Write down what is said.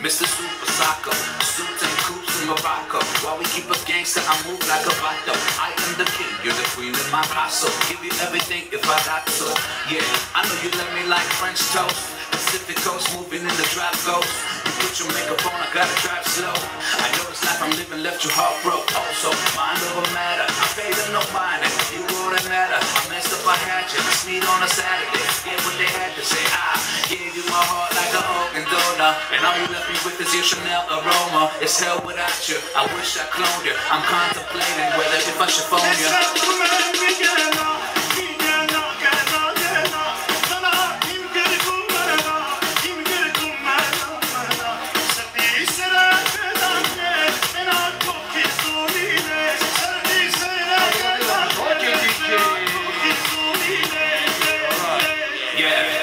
Mr. Super Soccer, suits and coops in Morocco. While we keep a gangster, I move like a vato. I am my castle. Give you everything if I got to. Yeah, I know you love me like French toast. Pacific Coast, moving in the drop ghost. You put your makeup on, I gotta drive slow. I know this life I'm living left your heart broke. Also, oh, mind over matter. I paid them no mind. You a matter. I messed up, I had you. Let's meet on a Saturday. Get what they had to say. I gave you my heart like an organ donor. And all you left me with is your Chanel aroma. It's hell without you. I wish I cloned you. I'm contemplating whether if I should phone you. Yeah.